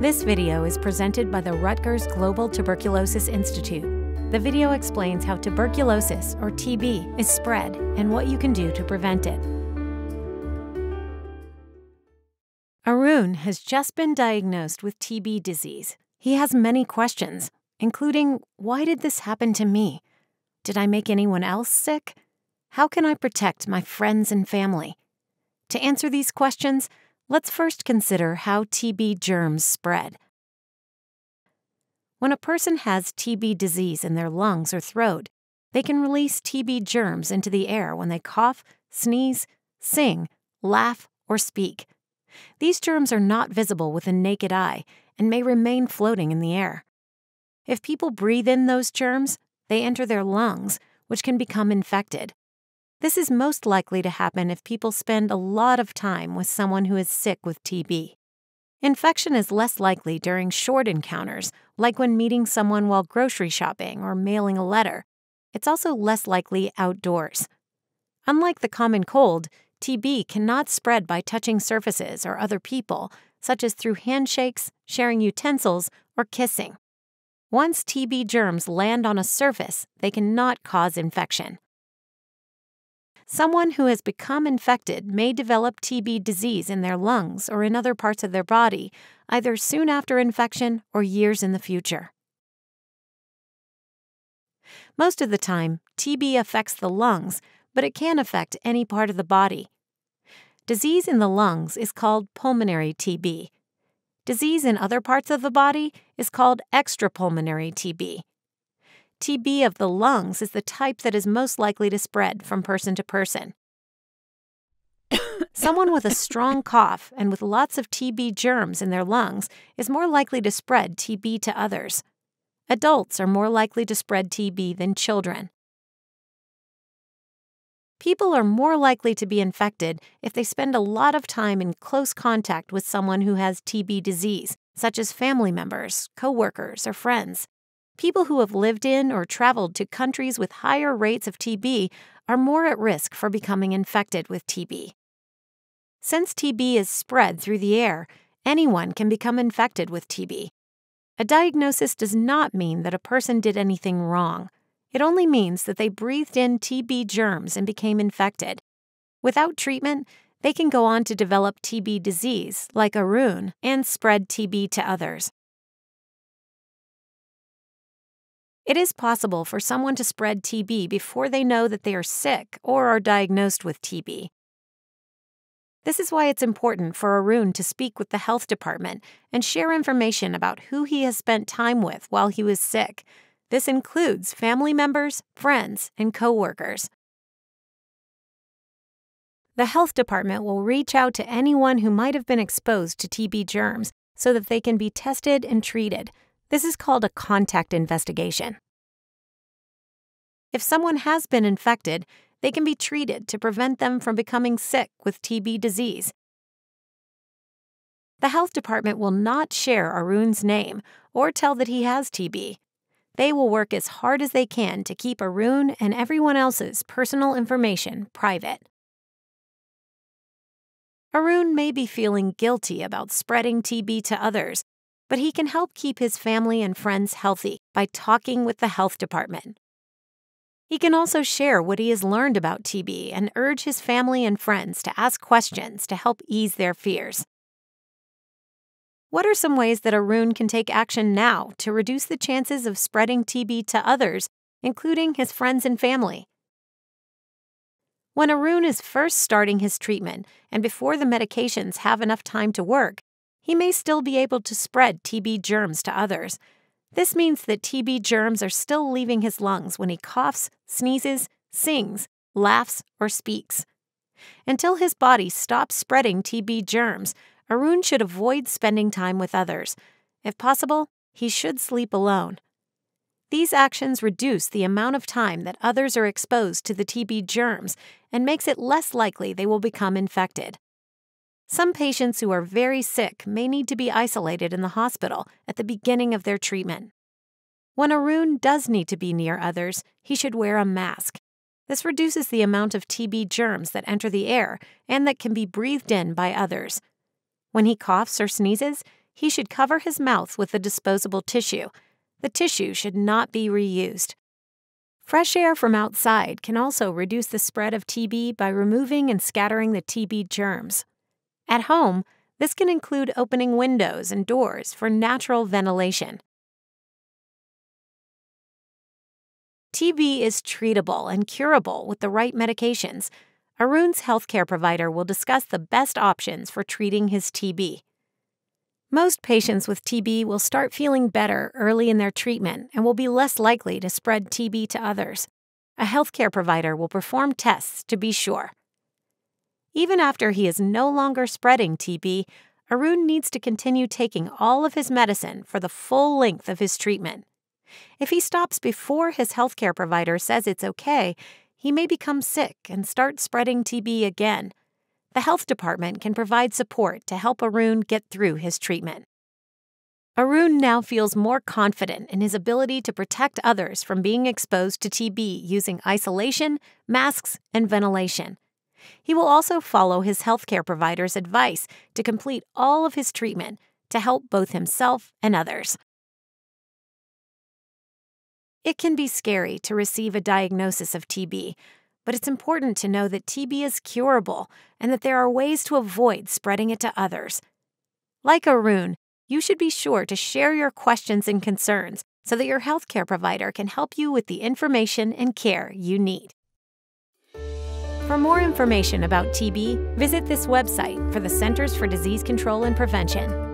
This video is presented by the Rutgers Global Tuberculosis Institute. The video explains how tuberculosis, or TB, is spread and what you can do to prevent it. Arun has just been diagnosed with TB disease. He has many questions, including Why did this happen to me? Did I make anyone else sick? How can I protect my friends and family? To answer these questions, let's first consider how TB germs spread. When a person has TB disease in their lungs or throat, they can release TB germs into the air when they cough, sneeze, sing, laugh, or speak. These germs are not visible with a naked eye and may remain floating in the air. If people breathe in those germs, they enter their lungs, which can become infected. This is most likely to happen if people spend a lot of time with someone who is sick with TB. Infection is less likely during short encounters, like when meeting someone while grocery shopping or mailing a letter. It's also less likely outdoors. Unlike the common cold, TB cannot spread by touching surfaces or other people, such as through handshakes, sharing utensils, or kissing. Once TB germs land on a surface, they cannot cause infection. Someone who has become infected may develop TB disease in their lungs or in other parts of their body, either soon after infection or years in the future. Most of the time, TB affects the lungs, but it can affect any part of the body. Disease in the lungs is called pulmonary TB. Disease in other parts of the body is called extrapulmonary TB. TB of the lungs is the type that is most likely to spread from person to person. Someone with a strong cough and with lots of TB germs in their lungs is more likely to spread TB to others. Adults are more likely to spread TB than children. People are more likely to be infected if they spend a lot of time in close contact with someone who has TB disease, such as family members, coworkers, or friends. People who have lived in or traveled to countries with higher rates of TB are more at risk for becoming infected with TB. Since TB is spread through the air, anyone can become infected with TB. A diagnosis does not mean that a person did anything wrong. It only means that they breathed in TB germs and became infected. Without treatment, they can go on to develop TB disease, like Arun, and spread TB to others. It is possible for someone to spread TB before they know that they are sick or are diagnosed with TB. This is why it's important for Arun to speak with the health department and share information about who he has spent time with while he was sick. This includes family members, friends, and coworkers. The health department will reach out to anyone who might have been exposed to TB germs so that they can be tested and treated. This is called a contact investigation. If someone has been infected, they can be treated to prevent them from becoming sick with TB disease. The health department will not share Arun's name or tell that he has TB. They will work as hard as they can to keep Arun and everyone else's personal information private. Arun may be feeling guilty about spreading TB to others but he can help keep his family and friends healthy by talking with the health department. He can also share what he has learned about TB and urge his family and friends to ask questions to help ease their fears. What are some ways that Arun can take action now to reduce the chances of spreading TB to others, including his friends and family? When Arun is first starting his treatment and before the medications have enough time to work, he may still be able to spread TB germs to others. This means that TB germs are still leaving his lungs when he coughs, sneezes, sings, laughs, or speaks. Until his body stops spreading TB germs, Arun should avoid spending time with others. If possible, he should sleep alone. These actions reduce the amount of time that others are exposed to the TB germs and makes it less likely they will become infected. Some patients who are very sick may need to be isolated in the hospital at the beginning of their treatment. When Arun does need to be near others, he should wear a mask. This reduces the amount of TB germs that enter the air and that can be breathed in by others. When he coughs or sneezes, he should cover his mouth with a disposable tissue. The tissue should not be reused. Fresh air from outside can also reduce the spread of TB by removing and scattering the TB germs. At home, this can include opening windows and doors for natural ventilation. TB is treatable and curable with the right medications. Arun's healthcare provider will discuss the best options for treating his TB. Most patients with TB will start feeling better early in their treatment and will be less likely to spread TB to others. A healthcare provider will perform tests to be sure. Even after he is no longer spreading TB, Arun needs to continue taking all of his medicine for the full length of his treatment. If he stops before his healthcare provider says it's okay, he may become sick and start spreading TB again. The health department can provide support to help Arun get through his treatment. Arun now feels more confident in his ability to protect others from being exposed to TB using isolation, masks, and ventilation. He will also follow his healthcare provider's advice to complete all of his treatment to help both himself and others. It can be scary to receive a diagnosis of TB, but it's important to know that TB is curable and that there are ways to avoid spreading it to others. Like Arun, you should be sure to share your questions and concerns so that your healthcare provider can help you with the information and care you need. For more information about TB, visit this website for the Centers for Disease Control and Prevention